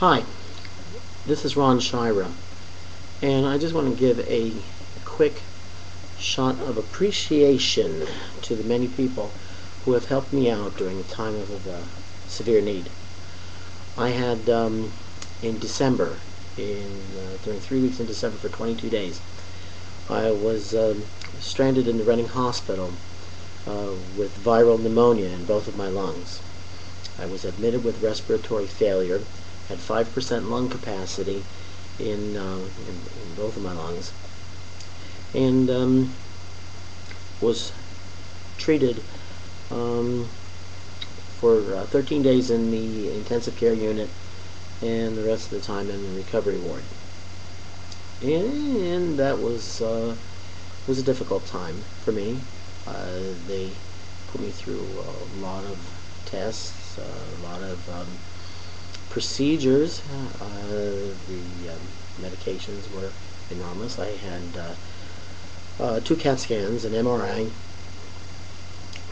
Hi, this is Ron Schira, and I just want to give a quick shot of appreciation to the many people who have helped me out during a time of uh, severe need. I had um, in December, in uh, during three weeks in December for 22 days, I was um, stranded in the Reading Hospital uh, with viral pneumonia in both of my lungs. I was admitted with respiratory failure had 5% lung capacity in, uh, in, in, both of my lungs, and um, was treated um, for uh, 13 days in the intensive care unit and the rest of the time in the recovery ward. And that was uh, was a difficult time for me. Uh, they put me through a lot of tests, a lot of um, procedures, uh, the um, medications were enormous. I had uh, uh, two CAT scans, an MRI,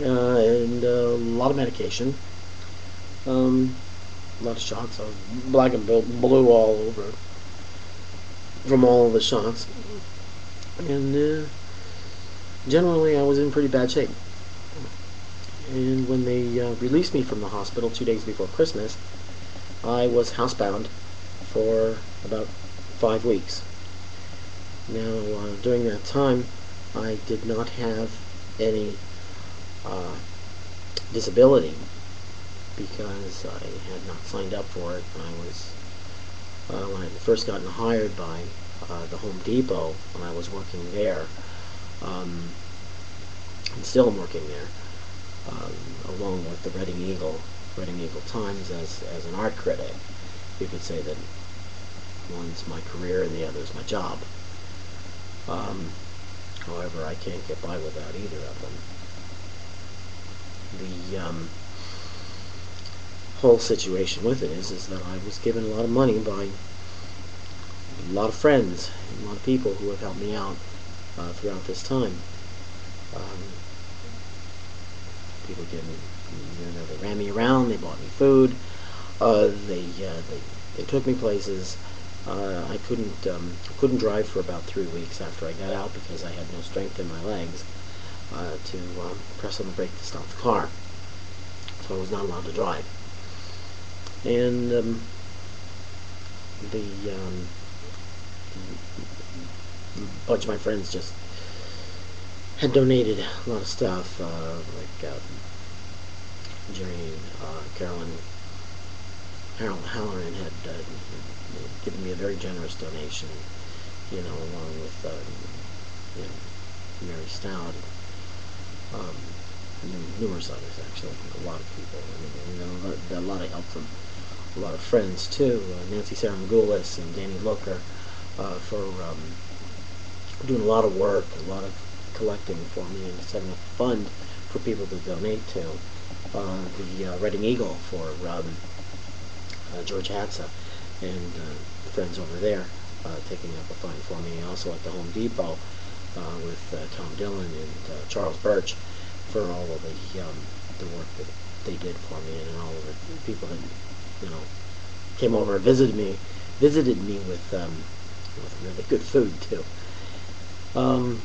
and a lot of medication. Um, a lot of shots. I was black and blue all over from all the shots. And uh, generally, I was in pretty bad shape. And when they uh, released me from the hospital two days before Christmas, I was housebound for about five weeks. Now, uh, during that time, I did not have any uh, disability because I had not signed up for it. I was, uh, when I first gotten hired by uh, the Home Depot, when I was working there, um, and still working there, um, along with the Reading Eagle, Reading Eagle Times as, as an art critic. You could say that one's my career and the other's my job. Um, however, I can't get by without either of them. The um, whole situation with it is, is that I was given a lot of money by a lot of friends, a lot of people who have helped me out uh, throughout this time. Um, people give me you know, they ran me around. They bought me food. Uh, they, uh, they they took me places. Uh, I couldn't um, couldn't drive for about three weeks after I got out because I had no strength in my legs uh, to um, press on the brake to stop the car. So I was not allowed to drive. And um, the um, bunch of my friends just had donated a lot of stuff, uh, like uh, Carolyn Harold Halleran had uh, given me a very generous donation, you know, along with uh, you know, Mary Stoudt, um, and numerous others actually, a lot of people, and, and a, lot, a lot of help from a lot of friends too, uh, Nancy Sarangoulis and Danny Looker, uh, for um, doing a lot of work, a lot of collecting for me and setting up a fund for people to donate to the uh, Reading Eagle for um, George Hatza and uh, friends over there taking up a fund for me. Also at the Home Depot with Tom Dillon and Charles Birch for all of the um, the work that they did for me and all of the people that you know came over and visited me visited me with um, with really good food too. Um,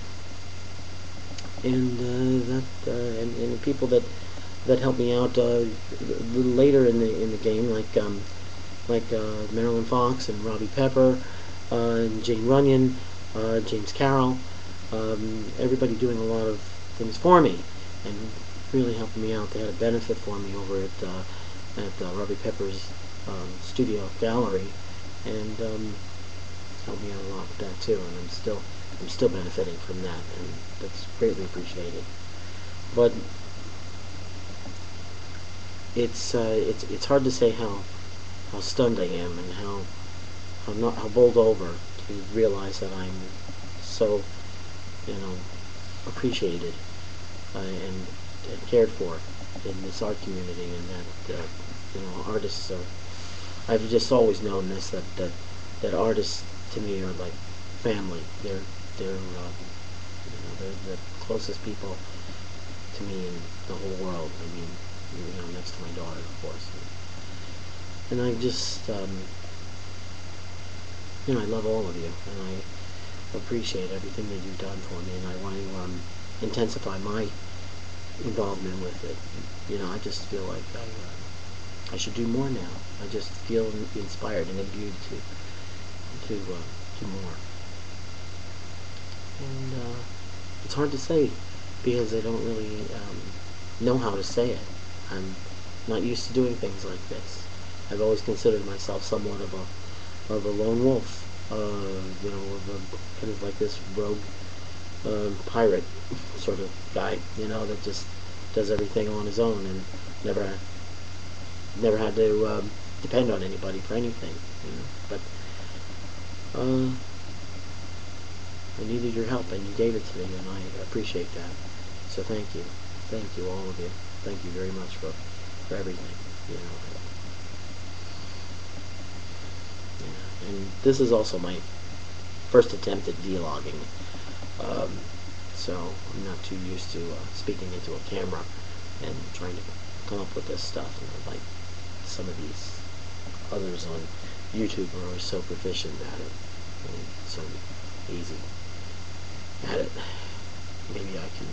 and uh, that uh, and, and people that that helped me out uh, later in the in the game, like um, like uh, Marilyn Fox and Robbie Pepper, uh, and Jane Runyon, uh, James Carroll, um, everybody doing a lot of things for me, and really helping me out. They had a benefit for me over at uh, at uh, Robbie Pepper's um, studio gallery, and um, helped me out a lot with that too. And I'm still I'm still benefiting from that, and that's greatly appreciated. But it's uh, it's it's hard to say how how stunned I am and how how not how bowled over to realize that I'm so you know appreciated uh, and, and cared for in this art community and that uh, you know artists are I've just always known this that that that artists to me are like family. They're they're um, you know they're the closest people to me in the whole world. I mean you know, next to my daughter, of course. And, and I just, um, you know, I love all of you, and I appreciate everything that you've done for me, and I want to um, intensify my involvement with it. You know, I just feel like I, uh, I should do more now. I just feel inspired and imbued to to uh, do more. And uh, it's hard to say because I don't really um, know how to say it. I'm not used to doing things like this. I've always considered myself somewhat of a of a lone wolf. Uh, you know, of a kind of like this rogue uh, pirate sort of guy. You know, that just does everything on his own and never never had to um, depend on anybody for anything. You know, but uh, I needed your help and you gave it to me, and I appreciate that. So thank you, thank you, all of you. Thank you very much for for everything. You know. Yeah. And this is also my first attempt at vlogging. Um, so I'm not too used to uh, speaking into a camera and trying to come up with this stuff. You know, like some of these others on YouTube are so proficient at it and so easy at it. Maybe I can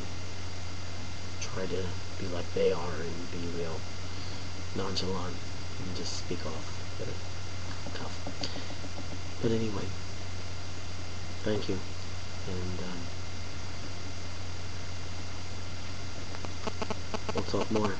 try to be like they are and be real nonchalant and just speak off. But tough. But anyway, thank you. And um, we'll talk more.